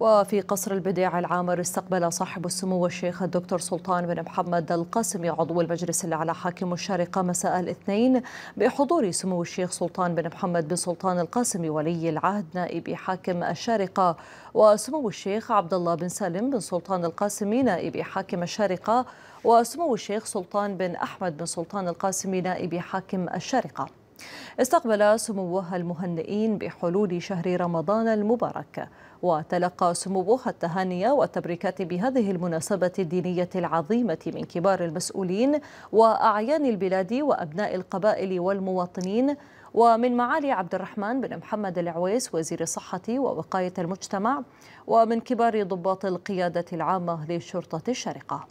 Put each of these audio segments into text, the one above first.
وفي قصر البديع العامر استقبل صاحب السمو الشيخ الدكتور سلطان بن محمد القاسمي عضو المجلس الأعلى حاكم الشارقة مساء الاثنين بحضور سمو الشيخ سلطان بن محمد بن سلطان القاسمي ولي العهد نائب حاكم الشارقة. وسمو الشيخ عبد الله بن سالم بن سلطان القاسمي نائب حاكم الشارقة. وسمو الشيخ سلطان بن أحمد بن سلطان القاسمي نائب حاكم الشارقة. استقبل سموه المهنئين بحلول شهر رمضان المبارك وتلقى سموه التهاني والتبريكات بهذه المناسبة الدينية العظيمة من كبار المسؤولين وأعيان البلاد وأبناء القبائل والمواطنين. ومن معالي عبد الرحمن بن محمد العويس وزير الصحة ووقاية المجتمع ومن كبار ضباط القيادة العامة للشرطة الشارقة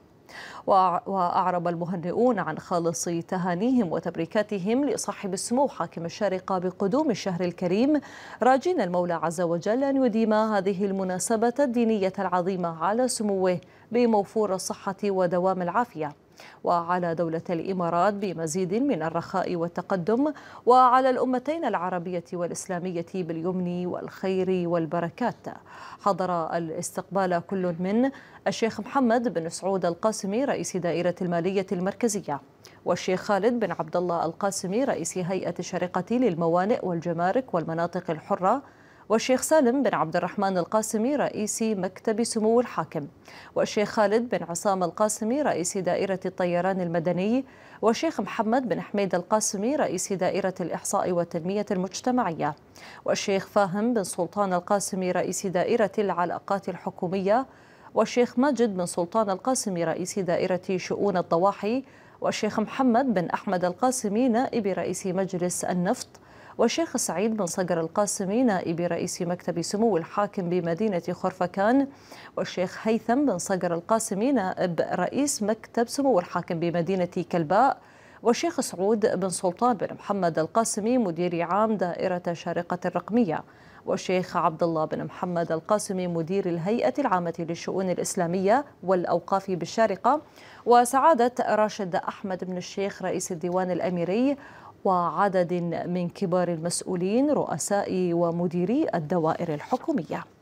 وأعرب المهنئون عن خالص تهانيهم وتبريكاتهم لصاحب السمو حاكم الشارقة بقدوم الشهر الكريم. راجين المولى عز وجل أن يديم هذه المناسبة الدينية العظيمة على سموه بموفور الصحة ودوام العافية. وعلى دولة الإمارات بمزيد من الرخاء والتقدم وعلى الأمتين العربية والإسلامية باليمن والخير والبركات. حضر الاستقبال كل من الشيخ محمد بن سعود القاسمي رئيس دائرة المالية المركزية والشيخ خالد بن عبد الله القاسمي رئيس هيئة الشرقة للموانئ والجمارك والمناطق الحرة والشيخ سالم بن عبد الرحمن القاسمي رئيس مكتب سمو الحاكم والشيخ خالد بن عصام القاسمي رئيس دائرة الطيران المدني والشيخ محمد بن حميد القاسمي رئيس دائرة الإحصاء والتنمية المجتمعية والشيخ فاهم بن سلطان القاسمي رئيس دائرة العلاقات الحكومية والشيخ ماجد بن سلطان القاسمي رئيس دائرة شؤون الضواحي والشيخ محمد بن أحمد القاسمي نائب رئيس مجلس النفط والشيخ سعيد بن صقر القاسمي نائب رئيس مكتب سمو الحاكم بمدينة خرفكان والشيخ هيثم بن صقر القاسمي نائب رئيس مكتب سمو الحاكم بمدينة كلباء والشيخ سعود بن سلطان بن محمد القاسمي مدير عام دائرة شارقة الرقمية والشيخ عبد الله بن محمد القاسمي مدير الهيئة العامة للشؤون الإسلامية والأوقاف بالشارقة وسعادة راشد أحمد بن الشيخ رئيس الديوان الأميري وعدد من كبار المسؤولين رؤساء ومديري الدوائر الحكومية.